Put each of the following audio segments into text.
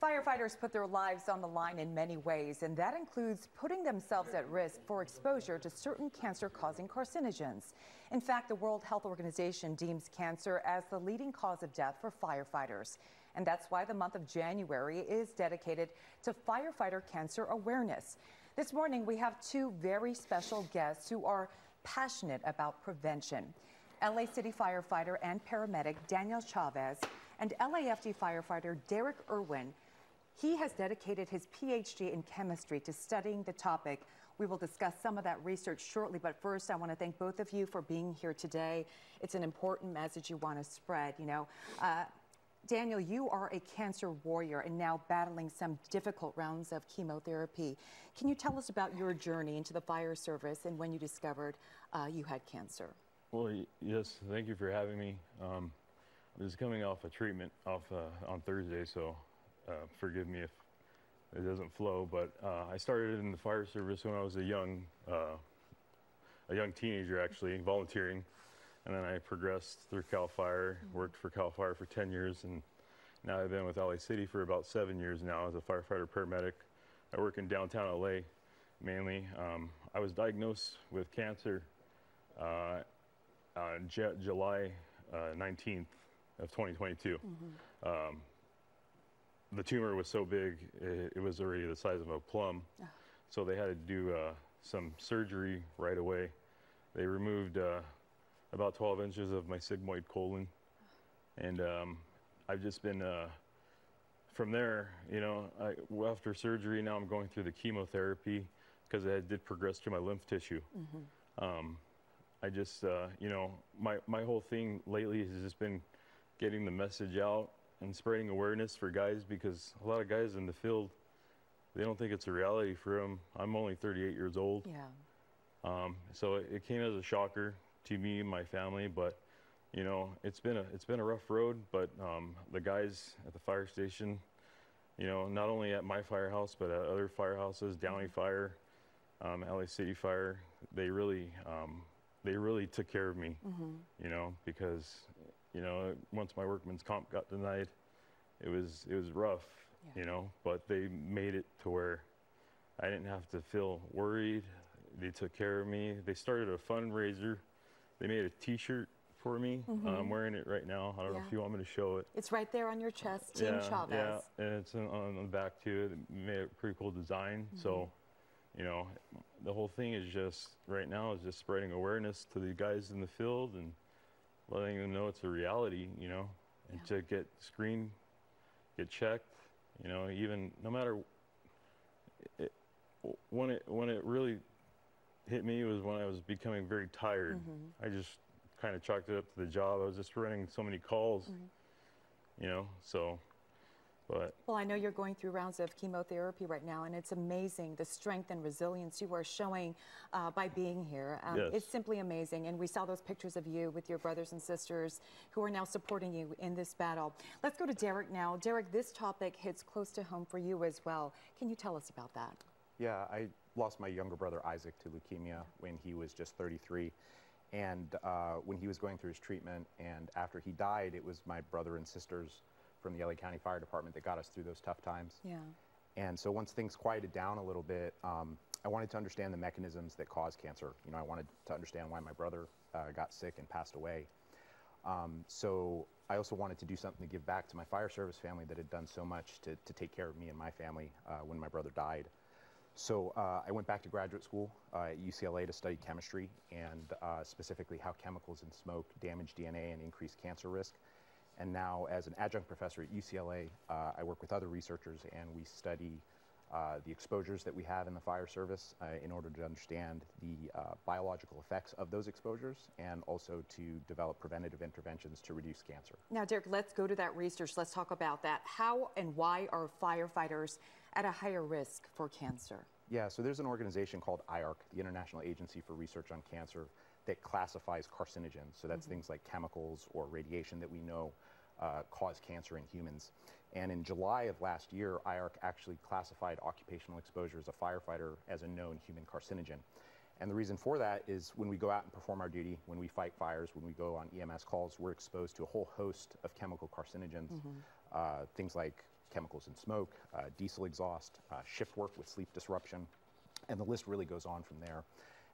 Firefighters put their lives on the line in many ways, and that includes putting themselves at risk for exposure to certain cancer causing carcinogens. In fact, the World Health Organization deems cancer as the leading cause of death for firefighters. And that's why the month of January is dedicated to firefighter cancer awareness. This morning, we have two very special guests who are passionate about prevention. LA City firefighter and paramedic Daniel Chavez and LAFD firefighter Derek Urwin he has dedicated his PhD in chemistry to studying the topic. We will discuss some of that research shortly, but first I want to thank both of you for being here today. It's an important message you want to spread, you know. Uh, Daniel, you are a cancer warrior and now battling some difficult rounds of chemotherapy. Can you tell us about your journey into the fire service and when you discovered uh, you had cancer? Well, yes, thank you for having me. Um, I was coming off a treatment off uh, on Thursday, so uh, forgive me if it doesn't flow, but uh, I started in the fire service when I was a young, uh, a young teenager actually, volunteering. And then I progressed through CAL FIRE, mm-hmm. worked for CAL FIRE for 10 years, and now I've been with LA City for about seven years now as a firefighter paramedic. I work in downtown LA mainly. Um, I was diagnosed with cancer uh, on J- July uh, 19th of 2022. Mm-hmm. Um, the tumor was so big, it, it, was already the size of a plum. Oh. So they had to do uh, some surgery right away. They removed uh, about 12 inches of my sigmoid colon. And um, I've just been, uh, from there, you know, I, after surgery, now I'm going through the chemotherapy because it did progress to my lymph tissue. Mm-hmm. Um, I just, uh, you know, my, my whole thing lately has just been getting the message out and spreading awareness for guys because a lot of guys in the field they don't think it's a reality for them. I'm only 38 years old. Yeah. Um, so it, it, came as a shocker to me and my family, but you know, it's been a it's been a rough road. But um, the guys at the fire station, you know, not only at my firehouse but at other firehouses, Downey mm-hmm. Fire, um, LA City Fire, they really um, they really took care of me. Mm-hmm. You know, because you know, once my workman's comp got denied, it was it was rough. Yeah. You know, but they made it to where I didn't have to feel worried. They took care of me. They started a fundraiser. They made a T-shirt for me. Mm-hmm. I'm wearing it right now. I don't yeah. know if you want me to show it. It's right there on your chest, Team yeah, Chavez. Yeah, and it's on the back too. It made a pretty cool design. Mm-hmm. So, you know, the whole thing is just right now is just spreading awareness to the guys in the field and letting them know it's a reality, you know, and yeah. to get screened, get checked, you know, even no matter it, when it when it really hit me was when I was becoming very tired. Mm-hmm. I just kind of chalked it up to the job. I was just running so many calls, mm-hmm. you know, so but well, I know you're going through rounds of chemotherapy right now, and it's amazing the strength and resilience you are showing uh, by being here. Um, yes. It's simply amazing, and we saw those pictures of you with your brothers and sisters who are now supporting you in this battle. Let's go to Derek now. Derek, this topic hits close to home for you as well. Can you tell us about that? Yeah, I lost my younger brother Isaac to leukemia when he was just 33. And uh, when he was going through his treatment, and after he died, it was my brother and sisters from the LA County Fire Department that got us through those tough times. Yeah. And so once things quieted down a little bit, um, I wanted to understand the mechanisms that cause cancer. You know, I wanted to understand why my brother uh, got sick and passed away. Um, so I also wanted to do something to give back to my fire service family that had done so much to, to take care of me and my family uh, when my brother died. So uh, I went back to graduate school uh, at UCLA to study chemistry and uh, specifically how chemicals in smoke damage DNA and increase cancer risk. And now, as an adjunct professor at UCLA, uh, I work with other researchers and we study uh, the exposures that we have in the fire service uh, in order to understand the uh, biological effects of those exposures and also to develop preventative interventions to reduce cancer. Now, Derek, let's go to that research. Let's talk about that. How and why are firefighters at a higher risk for cancer? Yeah, so there's an organization called IARC, the International Agency for Research on Cancer, that classifies carcinogens. So that's mm-hmm. things like chemicals or radiation that we know uh, cause cancer in humans. And in July of last year, IARC actually classified occupational exposure as a firefighter as a known human carcinogen. And the reason for that is when we go out and perform our duty, when we fight fires, when we go on EMS calls, we're exposed to a whole host of chemical carcinogens, mm-hmm. uh, things like chemicals in smoke, uh, diesel exhaust, uh, shift work with sleep disruption, and the list really goes on from there.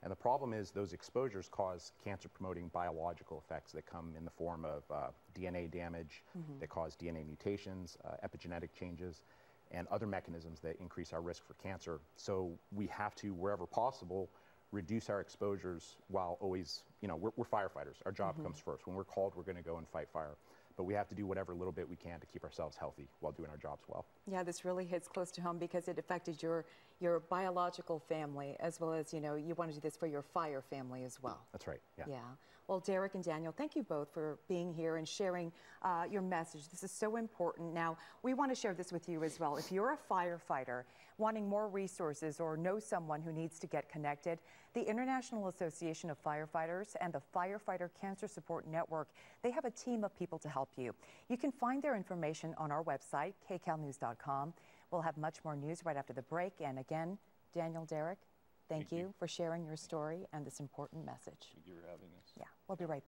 And the problem is those exposures cause cancer promoting biological effects that come in the form of uh, DNA damage, that cause DNA mutations, uh, epigenetic changes, and other mechanisms that increase our risk for cancer. So we have to, wherever possible, reduce our exposures while always, you know, we're, we're firefighters. Our job comes first. When we're called, we're going to go and fight fire. But we have to do whatever little bit we can to keep ourselves healthy while doing our jobs well. Yeah, this really hits close to home because it affected your your biological family as well as you know you want to do this for your fire family as well. That's right. Yeah. Yeah. Well, Derek and Daniel, thank you both for being here and sharing uh, your message. This is so important. Now, we want to share this with you as well. If you're a firefighter wanting more resources or know someone who needs to get connected, the International Association of Firefighters and the Firefighter Cancer Support Network, they have a team of people to help you. You can find their information on our website, kcalnews.com. We'll have much more news right after the break. And again, Daniel, Derek, thank, Thank you. you for sharing your story and this important message. Thank you for having us. Yeah, we'll be right